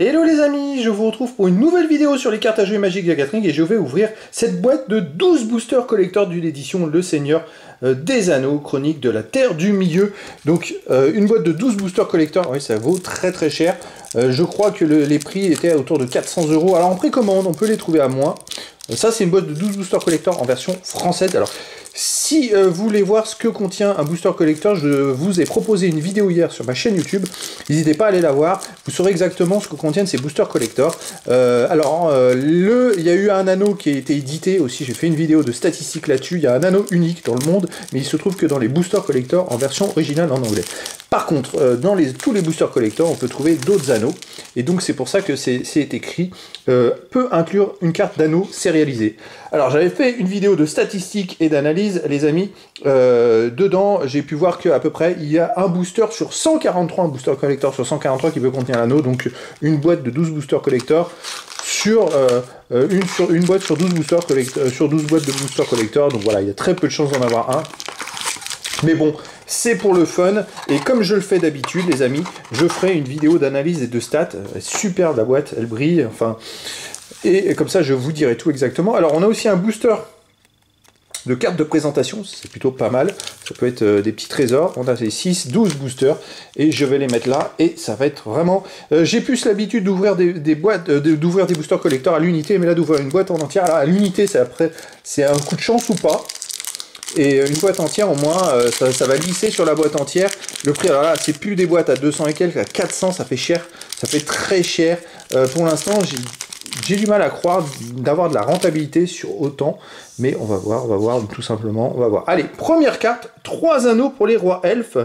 Hello les amis, je vous retrouve pour une nouvelle vidéo sur les cartes à jouer magiques de Gathering et je vais ouvrir cette boîte de 12 boosters collector d'une édition Le Seigneur euh, des Anneaux, chronique de la Terre du Milieu. Donc euh, une boîte de 12 boosters collector, oui ça vaut très très cher. Euh, je crois que les prix étaient autour de 400 euros. Alors en précommande, on peut les trouver à moins. Ça c'est une boîte de 12 boosters collector en version française. Alors si euh, vous voulez voir ce que contient un booster collector, je vous ai proposé une vidéo hier sur ma chaîne YouTube. N'hésitez pas à aller la voir. Vous saurez exactement ce que contiennent ces boosters collector. Euh, alors, euh, il y a eu un anneau qui a été édité aussi. J'ai fait une vidéo de statistiques là-dessus. Il y a un anneau unique dans le monde, mais il se trouve que dans les boosters collector en version originale en anglais. Par contre, dans les, tous les boosters collector, on peut trouver d'autres anneaux. Et donc, c'est pour ça que c'est écrit peut inclure une carte d'anneau sérialisée. Alors, j'avais fait une vidéo de statistiques et d'analyse les amis, euh, dedans, j'ai pu voir qu'à peu près, il y a un booster sur 143, un booster collector sur 143 qui peut contenir l'anneau, donc une boîte de 12 boosters collector sur, euh, euh, une, boîte sur 12 boosters sur 12 boîtes de boosters collector, donc voilà, il y a très peu de chances d'en avoir un. Mais bon, c'est pour le fun, et comme je le fais d'habitude, les amis, je ferai une vidéo d'analyse et de stats. Superbe la boîte, elle brille, enfin... Et comme ça, je vous dirai tout exactement. Alors, on a aussi un booster de cartes de présentation, c'est plutôt pas mal. Ça peut être euh, des petits trésors. On a ces 6, 12 boosters et je vais les mettre là et ça va être vraiment... Euh, j'ai plus l'habitude d'ouvrir des, boîtes, euh, d'ouvrir des boosters collecteurs à l'unité, mais là d'ouvrir une boîte en entière à l'unité, c'est après, c'est un coup de chance ou pas? Et une boîte entière, au moins, ça, va glisser sur la boîte entière. Le prix, alors là, c'est plus des boîtes à 200 et quelques, à 400, ça fait cher. Ça fait très cher. pour l'instant, j'ai du mal à croire d'avoir de la rentabilité sur autant, mais on va voir, on va voir tout simplement, on va voir. Allez, première carte, trois anneaux pour les rois elfes.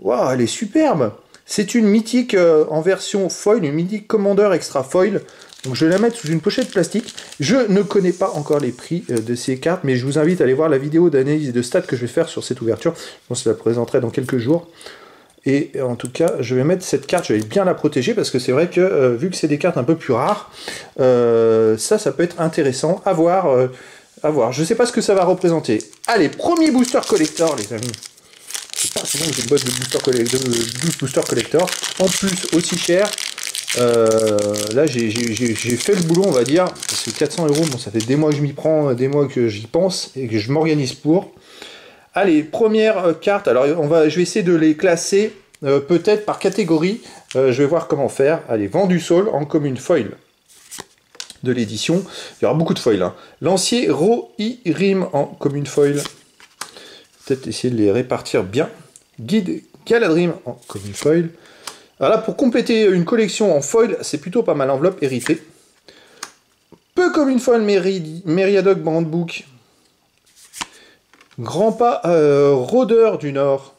Waouh, elle est superbe C'est une mythique euh, en version foil, une mythique commandeur extra foil. Donc je vais la mettre sous une pochette plastique. Je ne connais pas encore les prix euh, de ces cartes, mais je vous invite à aller voir la vidéo d'analyse de stats que je vais faire sur cette ouverture. Que je la présenterai dans quelques jours. Et en tout cas, je vais mettre cette carte, je vais bien la protéger, parce que c'est vrai que, euh, vu que c'est des cartes un peu plus rares, euh, ça, ça peut être intéressant à voir. Euh, à voir. Je ne sais pas ce que ça va représenter. Allez, premier booster collector, les amis. C'est pas c'est une boîte de, booster collector, 12 boosters collector. En plus, aussi cher. Là, j'ai fait le boulot, on va dire. Parce que 400 euros, bon, ça fait des mois que je m'y prends, des mois que j'y pense, et que je m'organise pour. Allez, première euh, carte. Alors, on va, je vais essayer de les classer euh, peut-être par catégorie. Euh, je vais voir comment faire. Allez, vent du sol en commune foil de l'édition. Il y aura beaucoup de foil. Hein. Lancier Ro-I-Rim en commune foil. Peut-être essayer de les répartir bien. Guide Galadrim en commune foil. Alors là, pour compléter une collection en foil, c'est plutôt pas mal. Enveloppe héritée. Peu comme une foil Meriadoc Brandbook Grand pas euh, rôdeur du Nord.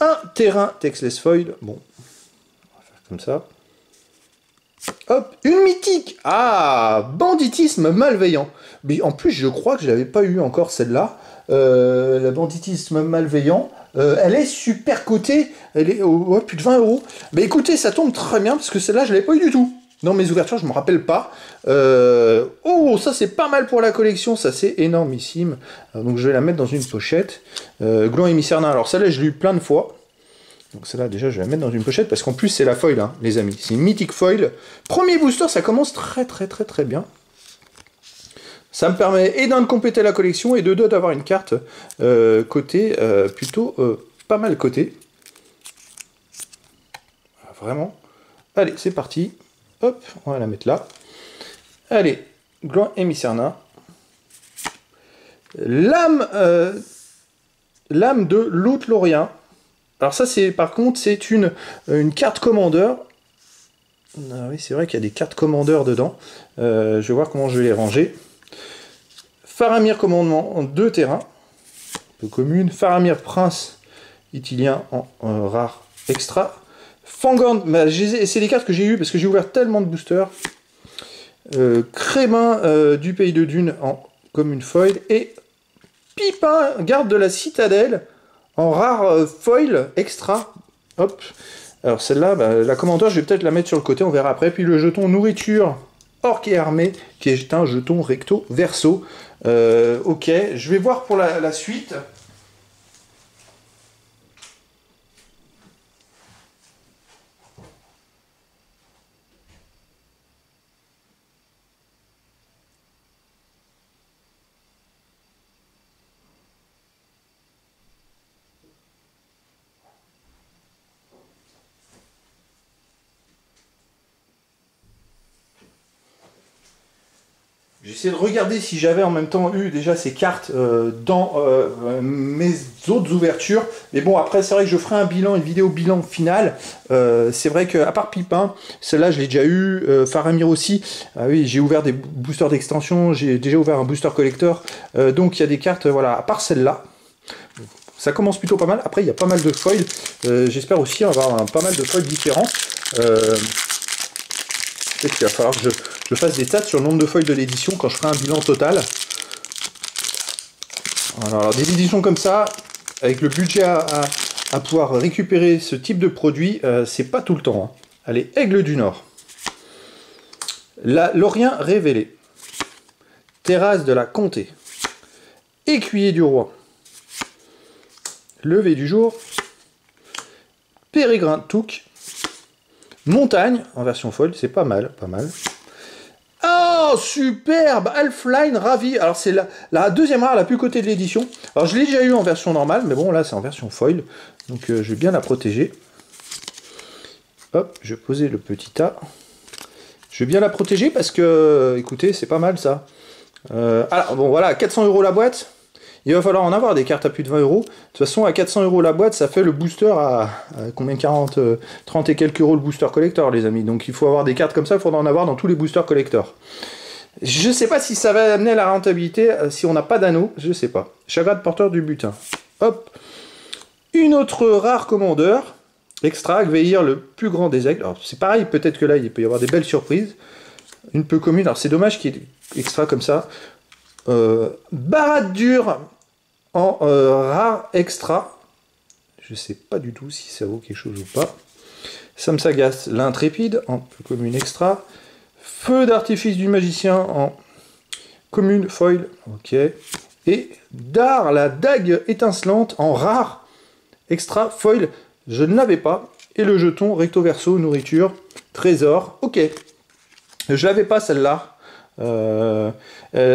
Un terrain Texless Foil. Bon, on va faire comme ça. Hop, une mythique Ah Banditisme malveillant. En plus, je crois que je n'avais pas eu encore celle-là. Euh, la banditisme malveillant. Euh, elle est super cotée. Elle est au plus de 20 euros. Mais écoutez, ça tombe très bien parce que celle-là, je l'avais pas eu du tout. Non, mes ouvertures, je ne me rappelle pas. Euh, oh, ça c'est pas mal pour la collection, ça c'est énormissime. Euh, donc je vais la mettre dans une pochette. Euh, Gland et Alors celle-là, je l'ai eu plein de fois. Donc celle-là, déjà, je vais la mettre dans une pochette parce qu'en plus, c'est la foil, hein, les amis. C'est mythique foil. Premier booster, ça commence très très très très bien. Ça me permet et d'un de compléter la collection et de deux d'avoir une carte côté plutôt pas mal côté. Vraiment. Allez, c'est parti. Hop, on va la mettre là. Allez, Gland et euh, lame de l'Outlorien. Alors ça, c'est par contre, c'est une, carte commandeur. Ah oui, c'est vrai qu'il y a des cartes commandeurs dedans. Euh, je vais voir comment je vais les ranger. Faramir commandement en deux terrains. Peu commune. Faramir prince italien en rare extra. Fangorn, bah, c'est des cartes que j'ai eues parce que j'ai ouvert tellement de boosters. Euh, euh, du Pays de Dune en commune foil. Et Pipin, garde de la citadelle en rare euh, foil extra. Hop. Alors celle-là, bah, la commandeur, je vais peut-être la mettre sur le côté, on verra après. Puis le jeton nourriture orc et armée, qui est un jeton recto verso. ok, je vais voir pour la suite. J'essaie de regarder si j'avais en même temps eu déjà ces cartes euh, dans euh, mes autres ouvertures. Mais bon, après, c'est vrai que je ferai un bilan, une vidéo bilan finale. Euh, c'est vrai qu'à part Pipin, celle-là, je l'ai déjà eu. Faramir aussi. Ah oui, j'ai ouvert des boosters d'extension. J'ai déjà ouvert un booster collector. donc, il y a des cartes, voilà, à part celle-là. Ça commence plutôt pas mal. Après, il y a pas mal de foils. J'espère aussi avoir pas mal de foils différents. Peut-être va falloir que je, fasse des stats sur le nombre de feuilles de l'édition quand je ferai un bilan total. alors des éditions comme ça, avec le budget à, pouvoir récupérer ce type de produit, euh, c'est pas tout le temps. Hein. Allez, Aigle du Nord. La Lorien révélé. Terrasse de la Comté. Écuyer du Roi. Levé du jour. Pérégrin Touc. Montagne, en version folle, c'est pas mal, pas mal. Oh, superbe Half-Line Ravi Alors, c'est la, deuxième rare la plus cotée de l'édition. Alors, je l'ai déjà eu en version normale, mais bon, là, c'est en version foil. Donc, euh, je vais bien la protéger. Hop, je vais poser le petit tas. Je vais bien la protéger parce que, écoutez, c'est pas mal, ça. Euh, alors, bon, voilà, 400 euros la boîte. Il va falloir en avoir des cartes à plus de 20 euros. De toute façon, à 400 euros la boîte, ça fait le booster à, combien 40, 30 euh, et quelques euros le booster collector, les amis. Donc il faut avoir des cartes comme ça, il faudra en avoir dans tous les boosters collector. Je sais pas si ça va amener la rentabilité euh, si on n'a pas d'anneau, je sais pas. Chagrin porteur du butin. Hop. Une autre rare commandeur. Extra, Veillir le plus grand des aigles. C'est pareil, peut-être que là il peut y avoir des belles surprises. Une peu commune. Alors c'est dommage qu'il y ait extra comme ça. Euh, Barade dure en euh, rare extra. Je sais pas du tout si ça vaut quelque chose ou pas. Samsagas, l'intrépide, en commune extra. Feu d'artifice du magicien en commune foil. Ok. Et Dar, la dague étincelante en rare extra foil. Je ne l'avais pas. Et le jeton recto verso, nourriture, trésor. Ok. Je l'avais pas celle-là. Euh,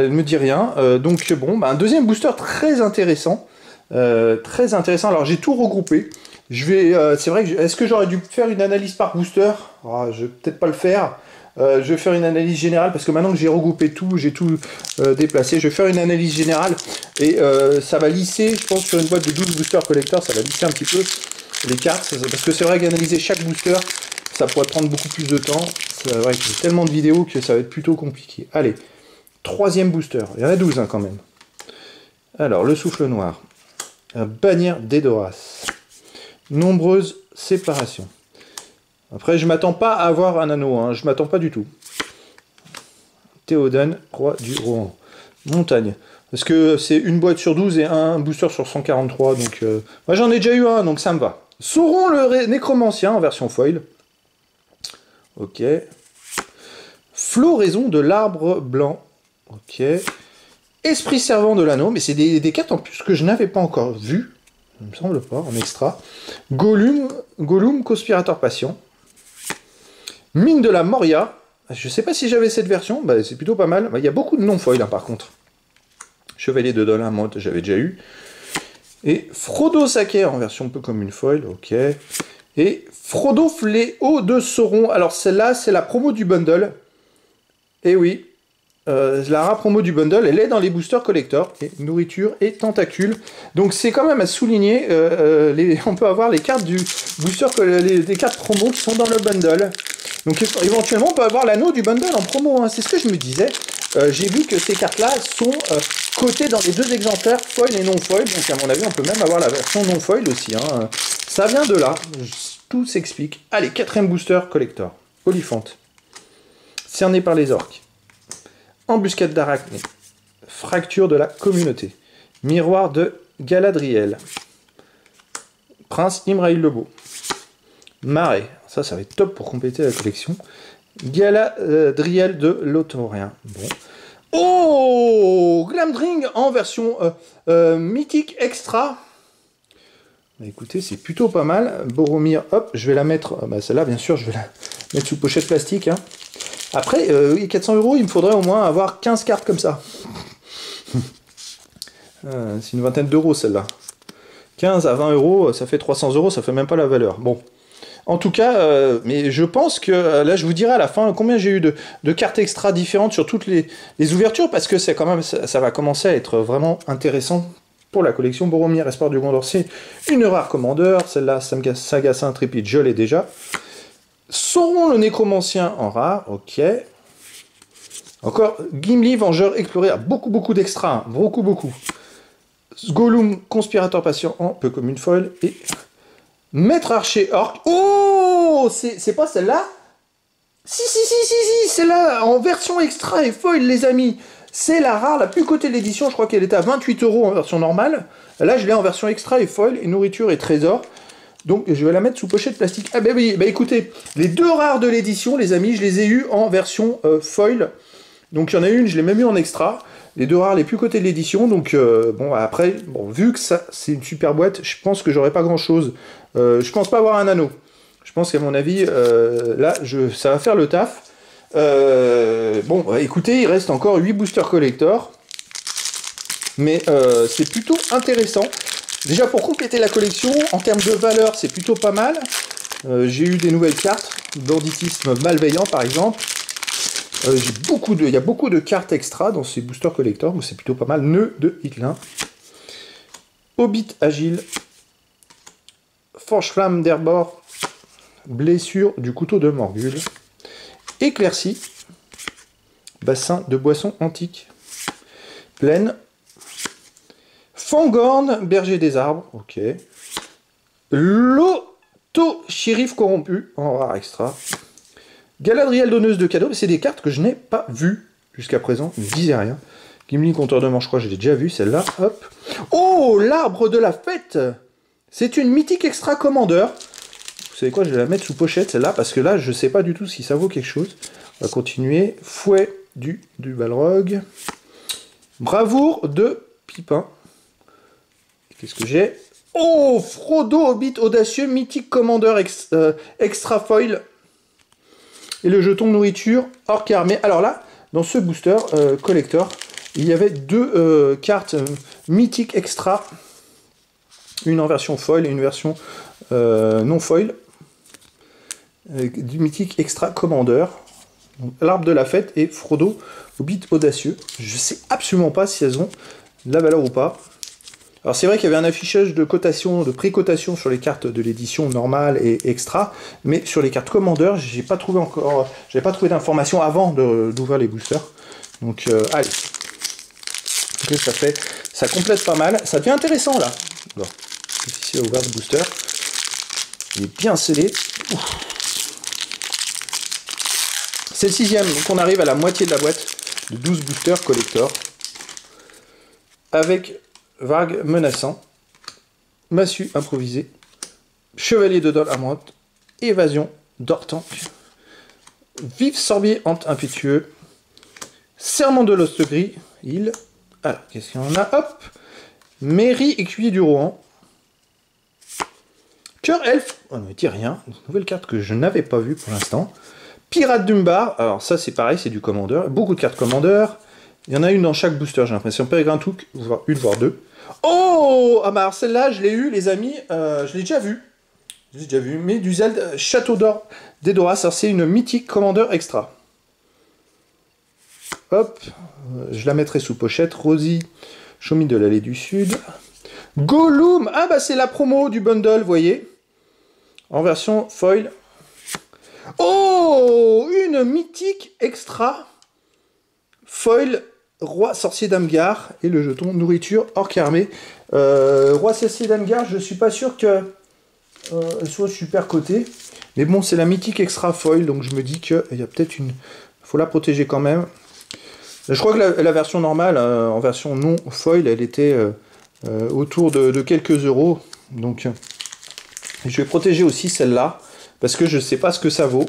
me dit rien. Euh, donc bon, bah, un deuxième booster très intéressant. Euh, très intéressant. Alors j'ai tout regroupé. Je vais, c'est vrai est-ce que j'aurais dû faire une analyse par booster? Ah, Je vais peut-être pas le faire. je vais faire une analyse générale parce que maintenant que j'ai regroupé tout, j'ai tout déplacé. Je vais faire une analyse générale et ça va lisser, je pense, sur une boîte de 12 boosters collector, ça va lisser un petit peu les cartes. Parce que c'est vrai qu'analyser chaque booster, ça pourrait prendre beaucoup plus de temps. C'est vrai que j'ai tellement de vidéos que ça va être plutôt compliqué. Allez, troisième booster. Il y en a 12 hein, quand même. Alors, le souffle noir. La bannière d'Edoras. Nombreuses séparations. Après, je m'attends pas à avoir un anneau. Hein. Je m'attends pas du tout. Théoden, roi du Rohan. Montagne. Parce que c'est une boîte sur 12 et un booster sur 143. Donc, euh, moi j'en ai déjà eu un, donc ça me va. Sauron le nécromancien en version foil. Ok. Floraison de l'arbre blanc. Ok. Esprit servant de l'anneau, mais c'est des, cartes en plus que je n'avais pas encore vues. Il me semble pas, en extra. Gollum, Gollum conspirateur patient. Mine de la Moria. Je sais pas si j'avais cette version, bah, c'est plutôt pas mal. Bah, il y a beaucoup de non-foil hein, par contre. Chevalier de Dolin, moi j'avais déjà eu. Et Frodo Saker en version un peu comme une foil, ok. Et Frodo Fléau de Sauron. Alors celle-là, c'est la promo du bundle. Et eh oui, euh, la promo du bundle, elle est dans les boosters collector, et nourriture et tentacules. Donc c'est quand même à souligner, euh, euh, on peut avoir les cartes du booster, les, cartes promo qui sont dans le bundle. Donc éventuellement on peut avoir l'anneau du bundle en promo, hein. c'est ce que je me disais. J'ai vu que ces cartes-là sont cotées dans les deux exemplaires, foil et non foil, donc à mon avis on peut même avoir la version non foil aussi. Hein. Ça vient de là, tout s'explique. Allez, quatrième booster collector. Oliphante. Cerné par les orques. Embuscade d'arachné. Fracture de la communauté. Miroir de Galadriel. Prince Imraïl le Beau. Marais. Ça, ça va être top pour compléter la collection. Galadriel de l'Autorien. Bon. Oh Glamdring en version euh, euh, mythique extra. Bah, écoutez, c'est plutôt pas mal. Boromir, hop, je vais la mettre. Ah, bah, celle-là, bien sûr, je vais la mettre sous pochette plastique. Hein. Après, euh, 400 euros, il me faudrait au moins avoir 15 cartes comme ça. Euh, c'est une vingtaine d'euros celle-là. 15 à 20 euros, ça fait 300 euros, ça fait même pas la valeur. Bon. En tout cas, euh, mais je pense que euh, là, je vous dirai à la fin combien j'ai eu de, cartes extra différentes sur toutes les, ouvertures, parce que quand même, ça, va commencer à être vraiment intéressant pour la collection Boromir, Espoir du Condorcet. Une rare commandeur, celle-là, Saga Intrépide, je l'ai déjà. Sauron le Nécromancien en rare, ok. Encore, Gimli, Vengeur, Explorer, beaucoup, beaucoup d'extra, hein. beaucoup, beaucoup. Gollum, Conspirateur Patient en peu comme une folle, et Maître Archer Orc. Oh C'est pas celle-là? Si, si, si, si, si, c'est là, en version extra et foil, les amis. C'est la rare, la plus cotée de l'édition, je crois qu'elle est à 28 euros en version normale. Là, je l'ai en version extra et foil, et nourriture et trésor. Donc je vais la mettre sous pochette plastique. Ah ben oui, bah écoutez, les deux rares de l'édition, les amis, je les ai eu en version euh, foil. Donc il y en a une, je l'ai même eu en extra. Les deux rares les plus cotés de l'édition. Donc euh, bon, après, bon, vu que ça c'est une super boîte, je pense que j'aurai pas grand chose. Euh, je pense pas avoir un anneau. Je pense qu'à mon avis, là, je, ça va faire le taf. bon, écoutez, il reste encore 8 boosters collector. Mais c'est plutôt intéressant. Déjà pour compléter la collection, en termes de valeur, c'est plutôt pas mal. Euh, j'ai eu des nouvelles cartes, banditisme malveillant par exemple. Euh, beaucoup de, il y a beaucoup de cartes extra dans ces boosters collector, c'est plutôt pas mal. Nœud de Hitlin. Hobbit agile. Forge flamme d'Herbor. Blessure du couteau de Morgul. Éclaircie. Bassin de boisson antique. Pleine Fangorn, berger des arbres, ok. Loto, shérif corrompu, en rare extra. Galadriel, donneuse de cadeaux, c'est des cartes que je n'ai pas vues jusqu'à présent, ne disait rien. Gimli, compteur de manche, je crois je l'ai déjà vu, celle-là, hop. Oh, l'arbre de la fête C'est une mythique extra commandeur. Vous savez quoi, je vais la mettre sous pochette, celle-là, parce que là, je ne sais pas du tout si ça vaut quelque chose. On va continuer. Fouet du, du Balrog. Bravoure de Pipin. Qu'est-ce que j'ai? Oh Frodo Hobbit audacieux, mythique commandeur euh, extra foil. Et le jeton nourriture orc armé. Alors là, dans ce booster euh, collector, il y avait deux euh, cartes mythiques extra. Une en version foil et une version non foil. mythique extra commandeur. L'arbre de la fête et Frodo Hobbit audacieux. Je sais absolument pas si elles ont la valeur ou pas. Alors c'est vrai qu'il y avait un affichage de cotation, de pré-cotation sur les cartes de l'édition normale et extra, mais sur les cartes commandeurs, j'ai pas trouvé encore, j'avais pas trouvé d'informations avant d'ouvrir les boosters. Donc euh, allez, ça fait, ça complète pas mal, ça devient intéressant là. Bon, difficile à ouvrir le booster, il est bien scellé. C'est le sixième, donc on arrive à la moitié de la boîte de 12 boosters collector. Avec vague menaçant, massue improvisée, chevalier de Dol Amroth, évasion d'Ortank, vif sorbier hante impétueux, serment de l'ost gris, il, alors qu'est-ce qu'il y en a, hop, mairie écuyer du Rohan, cœur elfe, on ne me dit rien, nouvelle carte que je n'avais pas vue pour l'instant, pirate d'Umbar, alors ça c'est pareil, c'est du commandeur, beaucoup de cartes commandeurs, il y en a une dans chaque booster, j'ai l'impression. Peregrine Took, une voire deux. Oh Ah bah celle-là, je l'ai eu, les amis. Euh, je l'ai déjà vu. Je l'ai déjà vu. Mais du Zelda euh, Château d'Or d'Edoras. C'est une mythique commandeur extra. Hop. Euh, je la mettrai sous pochette. Rosie, Chomi de l'allée du Sud. Gollum Ah bah c'est la promo du bundle, vous voyez. En version foil. Oh Une mythique extra foil Roi Sorcier d'Amgar et le jeton Nourriture Orc Armé. Euh, Roi Sorcier d'Amgar, je suis pas sûr que euh, soit super cotée. Mais bon, c'est la mythique extra foil, donc je me dis qu'il y a peut-être une... faut la protéger quand même. Je crois que la, version normale, euh, en version non foil, elle était autour de, de, quelques euros. Donc je vais protéger aussi celle-là, parce que je ne sais pas ce que ça vaut.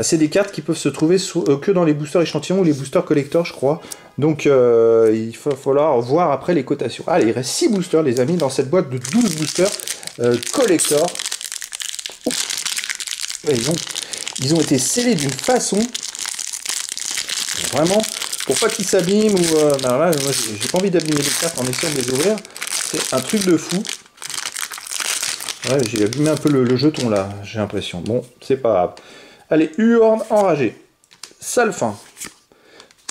C'est des cartes qui peuvent se trouver euh, que dans les boosters échantillons ou les boosters collecteurs, je crois. Donc euh, il va falloir voir après les cotations. Allez, il reste 6 boosters, les amis, dans cette boîte de 12 boosters euh, collector. ils, ont, ils ont été scellés d'une façon vraiment pour pas qu'ils s'abîment ou ben là moi j'ai pas envie d'abîmer les cartes en essayant de les ouvrir c'est un truc de fou Ouais, j'ai abîmé un peu le, jeton là, j'ai l'impression. Bon, c'est pas grave. Allez, Huorn enragé. Sale fin.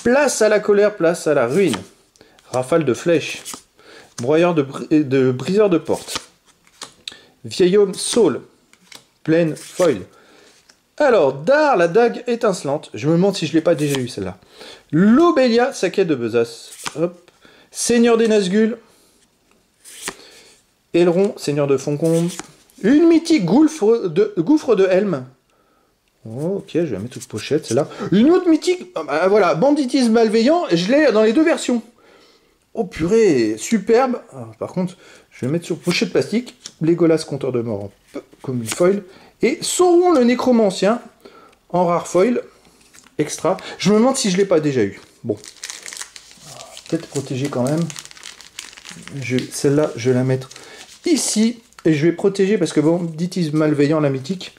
Place à la colère, place à la ruine. Rafale de flèches. Broyeur de, de briseur de porte. Vieil homme Saul. Pleine foil. Alors, Dar, la dague étincelante. Je me demande si je l'ai pas déjà eu celle-là. Lobelia, saquet de Besace. Hop. Seigneur des Nazgûl. Aileron, Seigneur de Foncombe. Une mythique gouffre de, gouffre de Helm. Ok, je vais mettre une pochette, celle-là. Une autre mythique, ah, bah, voilà, banditisme malveillant, je l'ai dans les deux versions. Oh purée, superbe. Ah, par contre, je vais mettre sur pochette plastique. Legolas, compteur de mort, comme une foil. Et Sauron le nécromancien, en rare foil, extra. Je me demande si je l'ai pas déjà eu. Bon. Peut-être protéger quand même. Celle-là, je vais la mettre ici. Et je vais protéger parce que bon, ditis malveillant la mythique.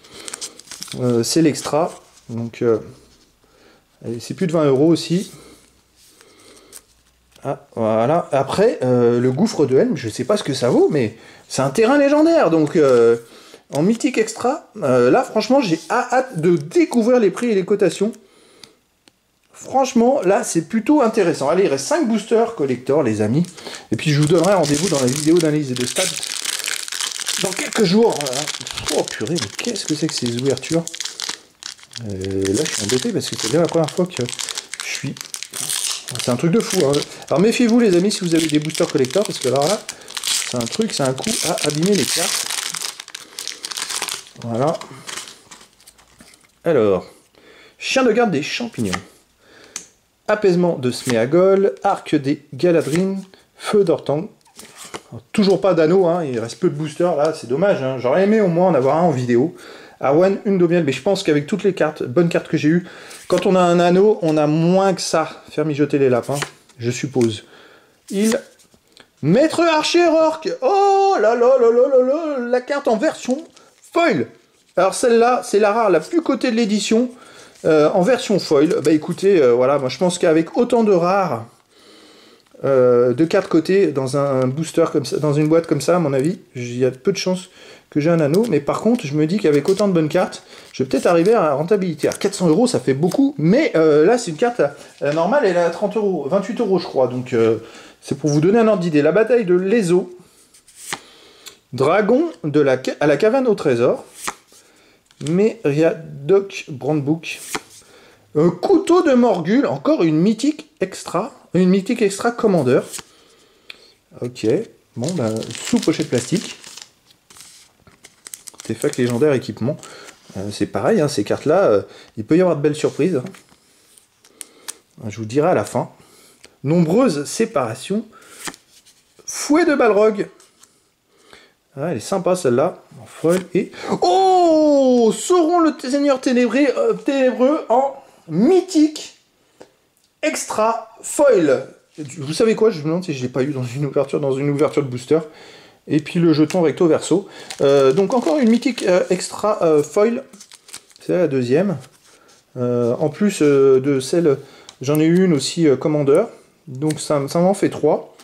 Euh, c'est l'extra. Donc euh, c'est plus de 20 euros aussi. Ah, voilà. Après, euh, le gouffre de Helm, je sais pas ce que ça vaut, mais c'est un terrain légendaire. Donc en mythique extra, là franchement j'ai hâte de découvrir les prix et les cotations. Franchement, là, c'est plutôt intéressant. Allez, il reste 5 boosters collector, les amis. Et puis, je vous donnerai rendez-vous dans la vidéo d'analyse et de stade dans quelques jours. Oh purée, mais qu'est-ce que c'est que ces ouvertures euh, Là, je suis embêté parce que c'est bien la première fois que je suis... C'est un truc de fou. Hein. Alors, méfiez-vous, les amis, si vous avez des boosters collector, parce que alors là, c'est un truc, c'est un coup à abîmer les cartes. Voilà. Alors, chien de garde des champignons. Apaisement de Sméagol, Arc des Galadrines, Feu d'Ortang. Toujours pas d'anneau, hein, il reste peu de boosters là, c'est dommage. Hein. J'aurais aimé au moins en avoir un en vidéo. Arwen, une domiel, mais je pense qu'avec toutes les cartes, bonnes cartes que j'ai eues, quand on a un anneau, on a moins que ça. Faire mijoter les lapins, je suppose. Il. Maître Archer Orc Oh là là là là là là La carte en version foil Alors celle-là, c'est la rare la plus cotée de l'édition. Euh, en version foil, bah écoutez, euh, voilà, moi je pense qu'avec autant de rares euh, de cartes côté dans un booster comme ça, dans une boîte comme ça, à mon avis, il y a peu de chances que j'ai un anneau. Mais par contre, je me dis qu'avec autant de bonnes cartes, je vais peut-être arriver à la rentabilité. Alors 400 euros, ça fait beaucoup, mais là c'est une carte normale, elle est à 30 euros, 28 euros je crois. Donc c'est pour vous donner un ordre d'idée. La bataille de l'Ezo, dragon de la, à la caverne au trésor. Doc Brandbook. Un couteau de Morgul, encore une mythique extra. Une mythique extra commandeur. Ok. Bon, ben, sous pochette plastique. fac légendaire équipement. Euh, c'est pareil, hein, ces cartes-là, euh, il peut y avoir de belles surprises. Je vous dirai à la fin. Nombreuses séparations. Fouet de Balrog. Ah, elle est sympa celle-là. En foil et... Oh Seront le Seigneur euh, ténébreux en mythique extra foil. Vous savez quoi Je me demande si je l'ai pas eu dans une ouverture, dans une ouverture de booster. Et puis le jeton recto verso. Euh, donc encore une mythique euh, extra foil. C'est la deuxième. en plus de celle, j'en ai une aussi commandeur. Donc ça, m'en fait trois.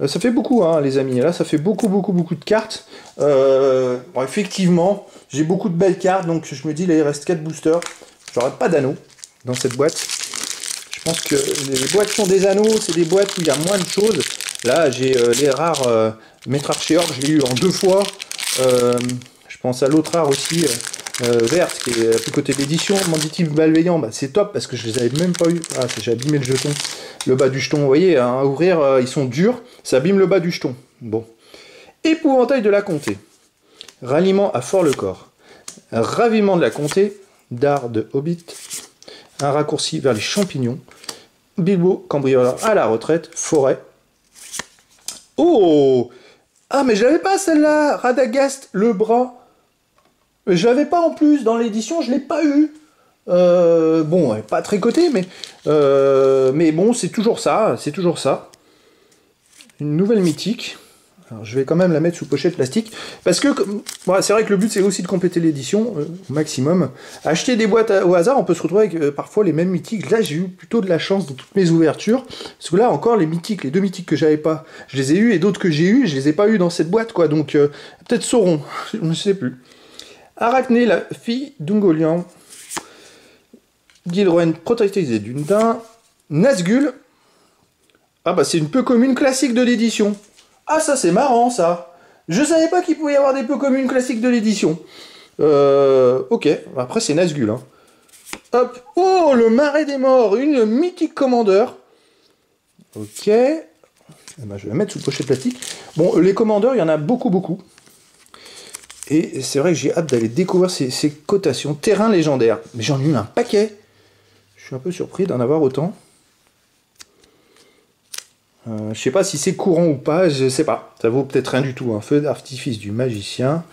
Euh, ça fait beaucoup, hein, les amis. Là, ça fait beaucoup, beaucoup, beaucoup de cartes. Euh, effectivement, j'ai beaucoup de belles cartes, donc je me dis, là, il reste 4 boosters. J'aurai pas d'anneaux dans cette boîte. Pense que les boîtes sont des anneaux, c'est des boîtes où il y a moins de choses. Là, j'ai euh, les rares euh, Maître Archer, je l'ai eu en deux fois. je pense à l'autre rare aussi, verte, qui est plus côté de l'édition. Manditive Malveillant, bah, c'est top parce que je les avais même pas eu. Ah, j'ai abîmé le jeton le bas du jeton, vous voyez, hein, à ouvrir, euh, ils sont durs, ça abîme le bas du jeton. Bon. Épouvantail de la comté. Ralliement à fort le corps. Raviment de la comté. Dard de Hobbit. Un raccourci vers les champignons. Bilbo, cambrioleur à la retraite. Forêt. Oh Ah, mais je l'avais pas celle-là Radagast, le bras. Je l'avais pas en plus dans l'édition, je l'ai pas eu. Euh, bon, pas très coté, mais, euh, mais bon, c'est toujours ça, c'est toujours ça. Une nouvelle mythique. Alors, je vais quand même la mettre sous pochette plastique, parce que c'est vrai que le but c'est aussi de compléter l'édition euh, au maximum. Acheter des boîtes au hasard, on peut se retrouver avec euh, parfois les mêmes mythiques. Là j'ai eu plutôt de la chance dans toutes mes ouvertures, parce que là encore les mythiques, les deux mythiques que j'avais pas, je les ai eu et d'autres que j'ai eu, je les ai pas eu dans cette boîte quoi, donc euh, peut-être Sauron, je ne sais plus. Arachné, la fille d'Ungolian. Gilroen, protectrice des Dundin. Nazgul. Ah bah c'est une peu commune classique de l'édition. Ah, ça c'est marrant ça. Je savais pas qu'il pouvait y avoir des peu communes classiques de l'édition. Euh, ok, après c'est Nazgul. Hein. Hop. Oh, le marais des morts, une mythique commandeur. Ok. Eh ben, je vais la mettre sous pochette plastique. Bon, les commandeurs, il y en a beaucoup, beaucoup. Et c'est vrai que j'ai hâte d'aller découvrir ces, ces cotations. Terrain légendaire. Mais j'en ai eu un paquet. Je suis un peu surpris d'en avoir autant. Euh, je sais pas si c'est courant ou pas, je sais pas. Ça vaut peut-être rien du tout. Un feu d'artifice du magicien.